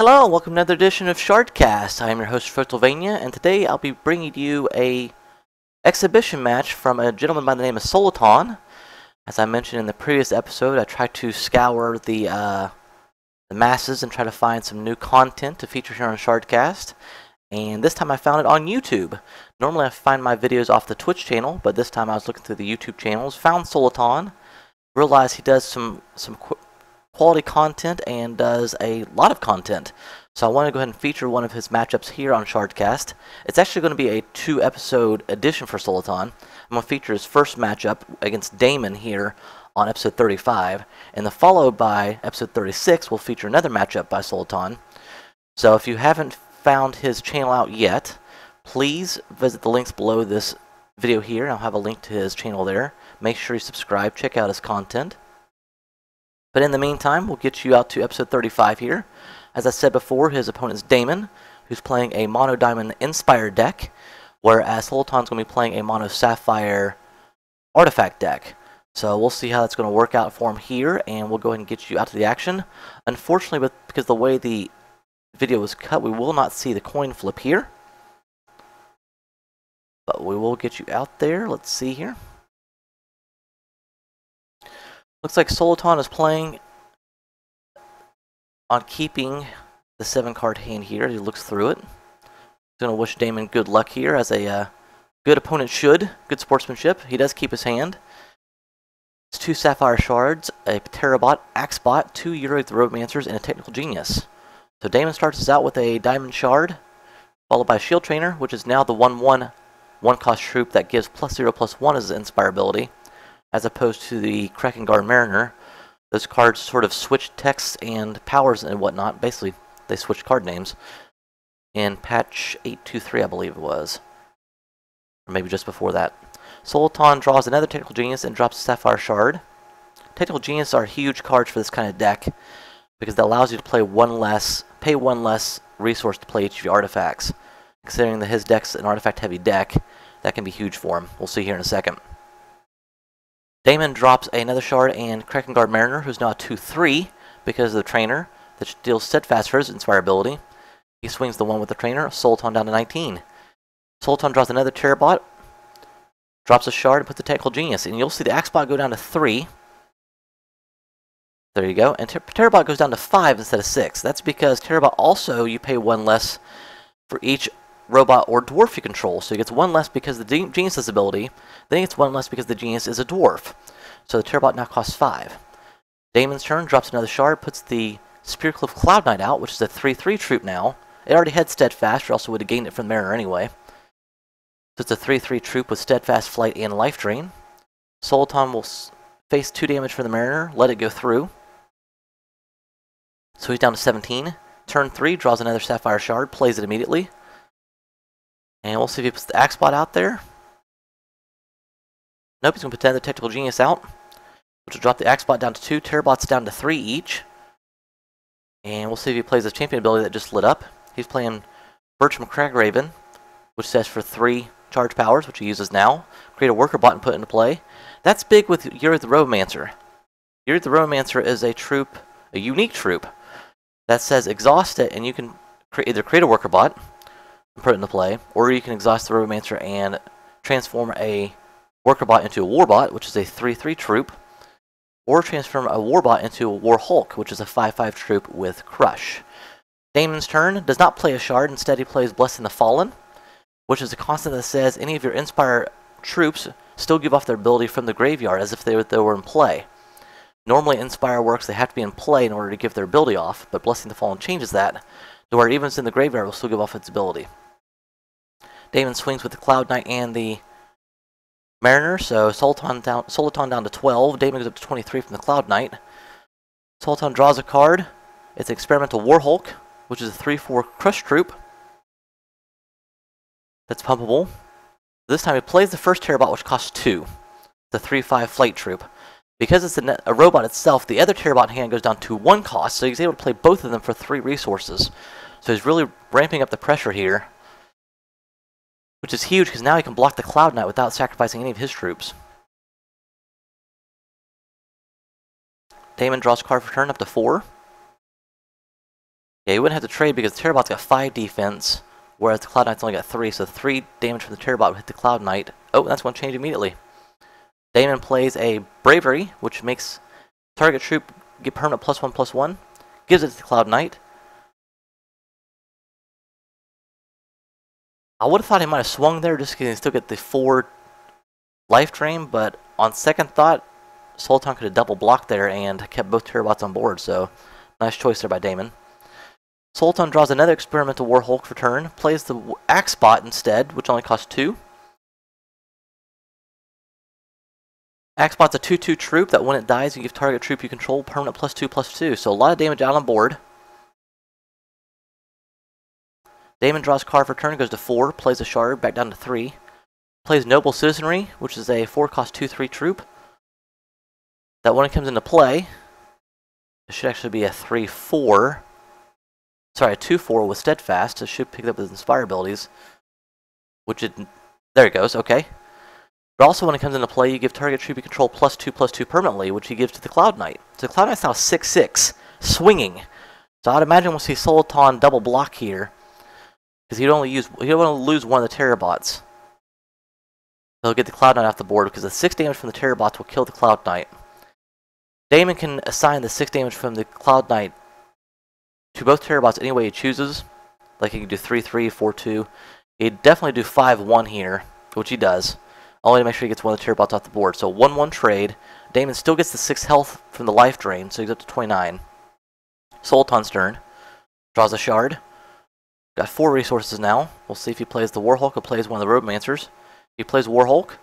Hello, and welcome to another edition of Shardcast. I am your host, Froatsylvania, and today I'll be bringing you a exhibition match from a gentleman by the name of Solitaun. As I mentioned in the previous episode, I tried to scour the uh, the masses and try to find some new content to feature here on Shardcast. And this time I found it on YouTube. Normally I find my videos off the Twitch channel, but this time I was looking through the YouTube channels, found Solitaun, realized he does some some quality content and does a lot of content. So I want to go ahead and feature one of his matchups here on Shardcast. It's actually going to be a two episode edition for Solitaun. I'm going to feature his first matchup against Dayman here on episode 35, and the followed by episode 36 will feature another matchup by Solitaun. So if you haven't found his channel out yet, please visit the links below this video here. I'll have a link to his channel there. Make sure you subscribe, check out his content. But in the meantime, we'll get you out to episode 35 here. As I said before, his opponent's Dayman, who's playing a Mono Diamond Inspire deck, whereas Solitaun's going to be playing a Mono Sapphire Artifact deck. So we'll see how that's going to work out for him here, and we'll go ahead and get you out to the action. Unfortunately, because the way the video was cut, we will not see the coin flip here. But we will get you out there. Let's see here. Looks like Solitaun is playing on keeping the seven card hand here. He looks through it. He's going to wish Dayman good luck here as a uh, good opponent should. Good sportsmanship. He does keep his hand. It's two Sapphire Shards, a Terabot, Axebot, two Yuri the Robomancers, and a Technical Genius. So Dayman starts us out with a Diamond Shard, followed by Shield Trainer, which is now the 1-1 one-cost troop that gives plus 0 plus 1 as an Inspire ability as opposed to the Kraken Guard Mariner. Those cards sort of switch texts and powers and whatnot. Basically, they switch card names. In patch 823, I believe it was. Or maybe just before that. Solitaun draws another Technical Genius and drops a Sapphire Shard. Technical Genius are huge cards for this kind of deck because that allows you to play one less, pay one less resource to play each of your artifacts. Considering that his deck's an artifact heavy deck, that can be huge for him. We'll see here in a second. Dayman drops another shard and Kraken Guard Mariner, who's now 2-3 because of the trainer that deals steadfast for his Inspire ability. He swings the one with the trainer, Solitaun down to 19. Solitaun draws another Terabot, drops a shard, and puts the Technical Genius. And you'll see the Axebot go down to 3. There you go. And Ter Terabot goes down to 5 instead of 6. That's because Terabot also, you pay one less for each robot or dwarf you control. So he gets one less because the genius ability, then he gets one less because the genius is a dwarf. So the Terabot now costs five. Dayman's turn, drops another shard, puts the Spearcliff Cloud Knight out, which is a 3-3 troop now. It already had Steadfast, or else it would have gained it from the Mariner anyway. So it's a 3-3 troop with Steadfast, Flight, and Life Drain. Solitaun will face 2 damage from the Mariner, let it go through. So he's down to 17. Turn 3, draws another Sapphire Shard, plays it immediately. And we'll see if he puts the Axebot out there. Nope, he's going to put the Technical Genius out. Which will drop the Axebot down to 2, Terabots down to 3 each. And we'll see if he plays the champion ability that just lit up. He's playing Bertram Cragraven, which says for 3 charge powers, which he uses now. Create a worker bot and put into play. That's big with Yuri the Robomancer. Yuri the Romancer is a troop, a unique troop, that says exhaust it and you can either create a worker bot put into play, or you can exhaust the Robomancer and transform a Worker Bot into a Warbot, which is a 3-3 troop, or transform a Warbot into a War Hulk, which is a 5-5 troop with Crush. Dayman's turn does not play a shard, instead he plays Blessing the Fallen, which is a constant that says any of your Inspire troops still give off their ability from the graveyard as if they, they were in play. Normally Inspire works, they have to be in play in order to give their ability off, but Blessing the Fallen changes that, to where even in the graveyard will still give off its ability. Dayman swings with the Cloud Knight and the Mariner, so Solitaun down, Solitaun down to 12. Dayman goes up to 23 from the Cloud Knight. Solitaun draws a card. It's Experimental Warhulk, which is a 3-4 Crush Troop. That's pumpable. This time he plays the first Terabot, which costs 2. The 3-5 Flight Troop. Because it's a, a robot itself, the other Terrabot hand goes down to one cost, so he's able to play both of them for three resources. So he's really ramping up the pressure here, which is huge because now he can block the Cloud Knight without sacrificing any of his troops. Dayman draws a card for turn up to four. Yeah, he wouldn't have to trade because the Terrabot's got five defense, whereas the Cloud Knight's only got three, so three damage from the Terrabot would hit the Cloud Knight. Oh, that's to change immediately. Dayman plays a Bravery, which makes target troop get permanent plus one plus one. Gives it to the Cloud Knight. I would have thought he might have swung there just because he still get the four life drain, but on second thought, Solitaun could have double blocked there and kept both Terrabots on board, so nice choice there by Dayman. Solitaun draws another experimental Warhulk for turn, plays the Axebot instead, which only costs two. Axebot's a 2-2 troop that when it dies, you give target troop you control permanent plus 2 plus 2. So a lot of damage out on board. Dayman draws card for turn, goes to 4, plays a shard, back down to 3. Plays Noble Citizenry, which is a 4 cost 2-3 troop. That when it comes into play, it should actually be a 3-4. Sorry, a 2-4 with Steadfast. It should pick up his Inspire abilities. Which it... There it goes, okay. But also when it comes into play, you give target troop control plus 2 plus 2 permanently, which he gives to the Cloud Knight. So the Cloud Knight's now 6-6, swinging. So I'd imagine we'll see Solitaun double block here. Because he'd only use he'd only lose one of the Terrabots. He'll get the Cloud Knight off the board because the 6 damage from the Terrabots will kill the Cloud Knight. Dayman can assign the 6 damage from the Cloud Knight to both Terrabots any way he chooses. Like he can do 3-3, 4-2. He'd definitely do 5-1 here, which he does. Only to make sure he gets one of the Terrabots off the board. So 1-1 trade. Dayman still gets the 6 health from the life drain, so he's up to 29. Solitaun's turn. Draws a shard. Got 4 resources now. We'll see if he plays the Warhulk or plays one of the Robomancers. He plays Warhulk,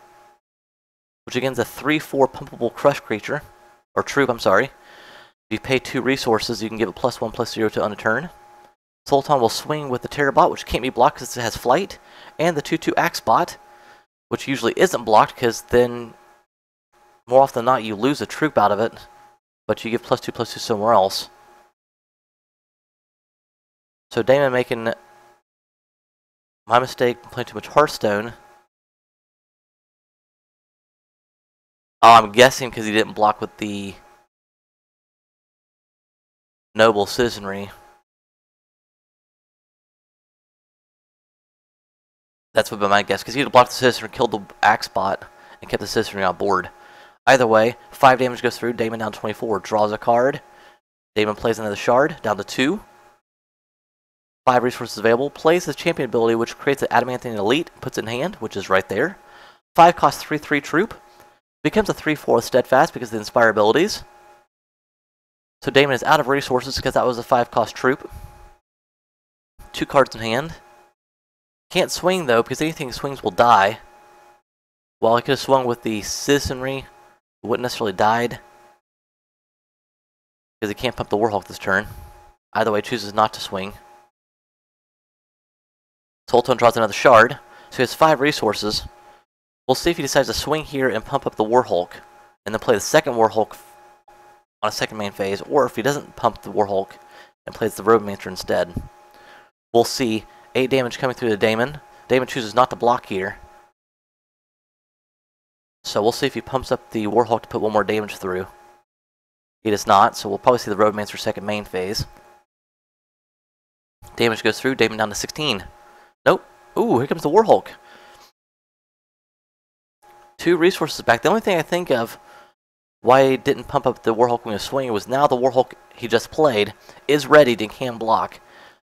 which again is a 3-4 pumpable crush creature. Or troop, I'm sorry. If you pay 2 resources, you can give it plus 1 plus 0 to on a turn. Solitaun will swing with the Terrabot, which can't be blocked because it has flight, and the 2-2 Axe Bot, which usually isn't blocked because then more often than not you lose a troop out of it, but you give plus two plus two somewhere else. So Dayman making my mistake playing too much Hearthstone. Oh, I'm guessing because he didn't block with the noble citizenry. That's what my guess, because he'd blocked the citizen, killed the axe bot, and kept the citizen on board. Either way, 5 damage goes through, Dayman down 24, draws a card. Dayman plays another shard, down to 2. 5 resources available, plays his champion ability, which creates an Adamantine Elite, puts it in hand, which is right there. 5 costs 3-3 troop, becomes a 3-4 steadfast because of the Inspire abilities. So Dayman is out of resources because that was a 5 cost troop. 2 cards in hand. Can't swing though, because anything swings will die. While he could have swung with the citizenry, it wouldn't necessarily died. Because he can't pump the Warhulk this turn. Either way, chooses not to swing. Solitaun draws another shard, so he has five resources. We'll see if he decides to swing here and pump up the Warhulk, and then play the second Warhulk on a second main phase, or if he doesn't pump the Warhulk and plays the Robomancer instead. We'll see 8 damage coming through the Dayman. Dayman chooses not to block here. So we'll see if he pumps up the Warhulk to put one more damage through. He does not, so we'll probably see the Robomancer second main phase. Damage goes through, Dayman down to 16. Nope. Ooh, here comes the Warhulk. Two resources back. The only thing I think of why he didn't pump up the Warhulk when he was swinging was now the Warhulk he just played is ready to can block.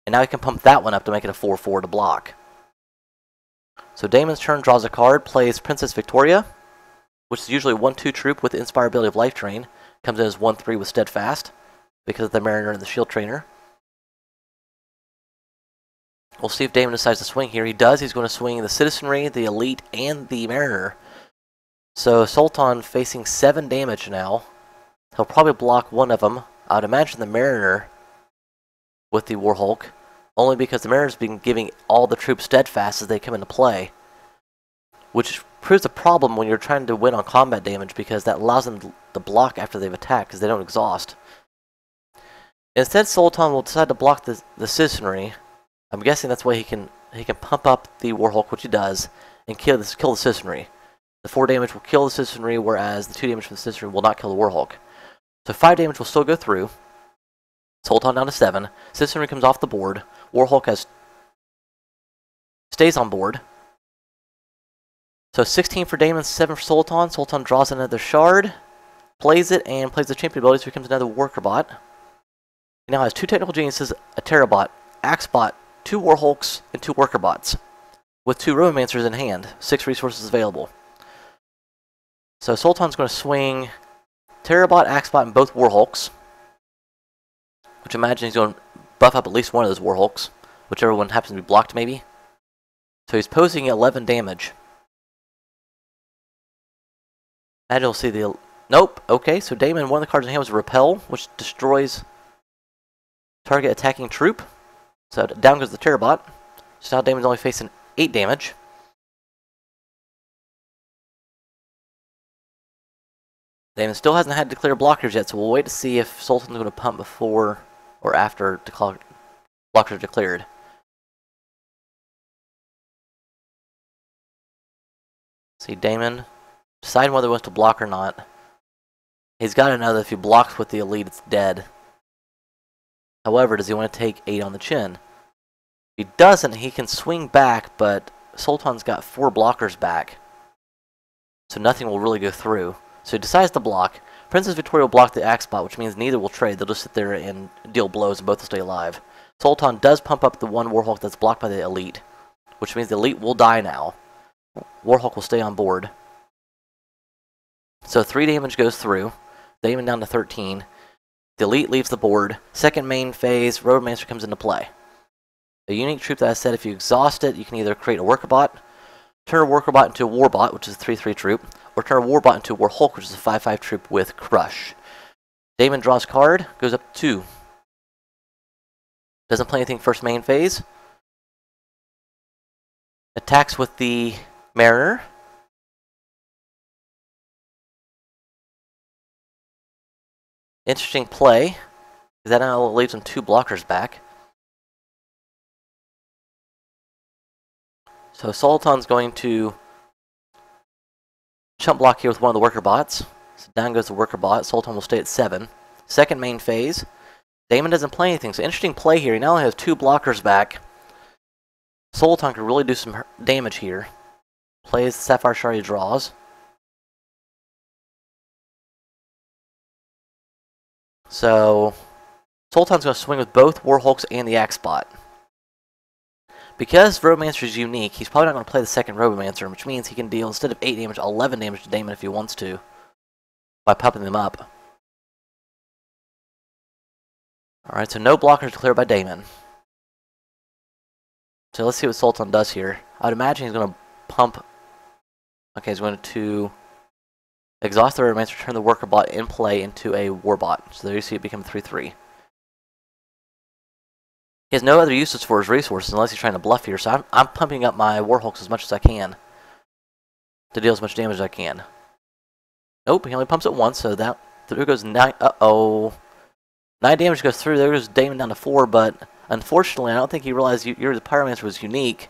And now he can pump that one up to make it a 4-4 to block. So Dayman's turn draws a card, plays Princess Victoria, which is usually 1-2 troop with Inspirability of Life Drain. Comes in as 1-3 with Steadfast, because of the Mariner and the Shield Trainer. We'll see if Dayman decides to swing here. He does. He's going to swing the Citizenry, the Elite, and the Mariner. So Solitaun facing 7 damage now. He'll probably block one of them. I would imagine the Mariner with the Warhulk only because the Mariner's been giving all the troops steadfast as they come into play, which proves a problem when you're trying to win on combat damage because that allows them to block after they've attacked because they don't exhaust. Instead, Solitaun will decide to block the, the Citizenry. I'm guessing that's why he can he can pump up the Warhulk, which he does, and kill, this, kill the Citizenry. The 4 damage will kill the Citizenry, whereas the 2 damage from the Citizenry will not kill the Warhulk. So 5 damage will still go through. Solitaun down to 7. Citizenry comes off the board. Warhulk has stays on board. So 16 for Dayman, 7 for Solitaun. Solitaun draws another shard, plays it, and plays the champion ability, so he becomes another worker bot. He now has two technical geniuses, a Terrabot, Axebot, two Warhulks, and two worker bots, with two Robomancers in hand. Six resources available. So Solitaun's going to swing Terrabot, Axebot, and both Warhulks, which I imagine he's going to buff up at least one of those Warhulks, whichever one happens to be blocked maybe. So he's posing 11 damage. And you'll see the... Nope, okay, so Dayman, one of the cards in hand was Repel, which destroys target attacking troop. So down goes the Terrabot. So now Dayman's only facing 8 damage. Dayman still hasn't had to clear blockers yet, so we'll wait to see if Solitaun's going to pump before or after blockers are declared. See, Dayman, deciding whether he wants to block or not. He's got to know that if he blocks with the elite, it's dead. However, does he want to take 8 on the chin? If he doesn't, he can swing back, but Solitaun's got 4 blockers back. So nothing will really go through. So he decides to block. Princess Victoria will block the Axebot, which means neither will trade. They'll just sit there and deal blows and both will stay alive. Solitaun does pump up the one Warhulk that's blocked by the Elite, which means the Elite will die now. Warhulk will stay on board. So 3 damage goes through. Dayman down to 13. The Elite leaves the board. Second main phase, Robomancer comes into play. A unique troop that I said if you exhaust it, you can either create a Worker Bot, turn a Worker Bot into a Warbot, which is a 3-3 troop, or turn a Warbot into a Warhulk, which is a 5-5 troop with Crush. Dayman draws card, goes up 2. Doesn't play anything first main phase. Attacks with the Mariner. Interesting play. That now leaves him two blockers back. So Solitaun's going to chump block here with one of the worker bots. So down goes the worker bot. Solitaun will stay at 7. Second main phase. Dayman doesn't play anything, so interesting play here. He now only has two blockers back. Solitaun could really do some damage here. Plays Sapphire Shard draws. So, Solitaun's going to swing with both Warhulks and the Axebot. Because Robomancer is unique, he's probably not going to play the second Robomancer, which means he can deal, instead of 8 damage, 11 damage to Dayman if he wants to, by popping them up. Alright, so no blockers declared by Dayman. So let's see what Solitaun does here. I'd imagine he's going to pump... Okay, he's going to exhaust the Robomancer, turn the Worker Bot in play into a Warbot. So there you see it become 3-3. He has no other uses for his resources unless he's trying to bluff here, so I'm, I'm pumping up my Warhulks as much as I can to deal as much damage as I can. Nope, he only pumps it once, so that through goes 9. Uh-oh. 9 damage goes through, there goes Dayman down to 4, but unfortunately, I don't think he realized you, Yuri the Robomancer was unique.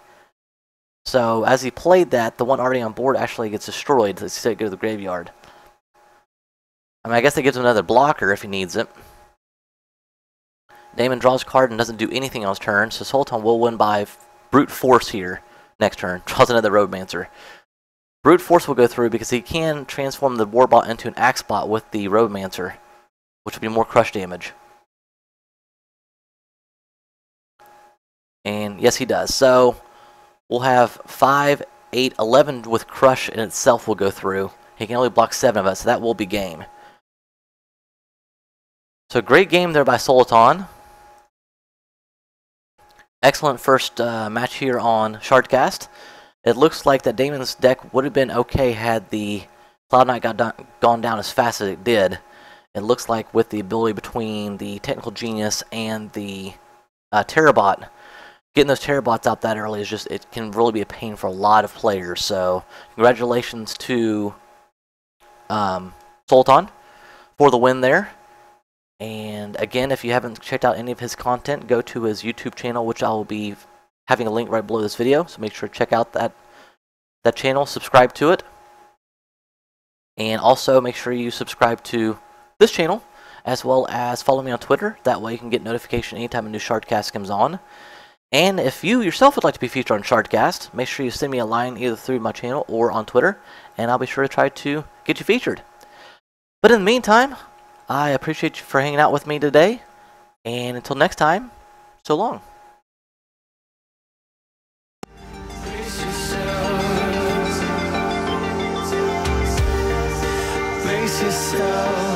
So, as he played that, the one already on board actually gets destroyed, so he go to the graveyard. I mean, I guess it gives him another blocker if he needs it. Dayman draws a card and doesn't do anything on his turn, so Solitaun will win by brute force here next turn. Draws another Robomancer. Brute force will go through because he can transform the Warbot into an Axebot with the Robomancer, which will be more crush damage. And yes, he does. So we'll have 5, 8, 11 with crush in itself will go through. He can only block 7 of us, so that will be game. So great game there by Solitaun. Excellent first uh, match here on Shardcast. It looks like that Dayman's deck would have been okay had the Cloud Knight got done, gone down as fast as it did. It looks like with the ability between the Technical Genius and the uh, Terrabot, getting those terror bots out that early is just it can really be a pain for a lot of players. So congratulations to um, for the win there. And again, if you haven't checked out any of his content, go to his YouTube channel, which I will be having a link right below this video. So make sure to check out that that channel, subscribe to it. And also make sure you subscribe to this channel, as well as follow me on Twitter. That way you can get notification anytime a new Shardcast comes on. And if you yourself would like to be featured on Shardcast, make sure you send me a line either through my channel or on Twitter, and I'll be sure to try to get you featured. But in the meantime, I appreciate you for hanging out with me today. And until next time, so long. Yourself.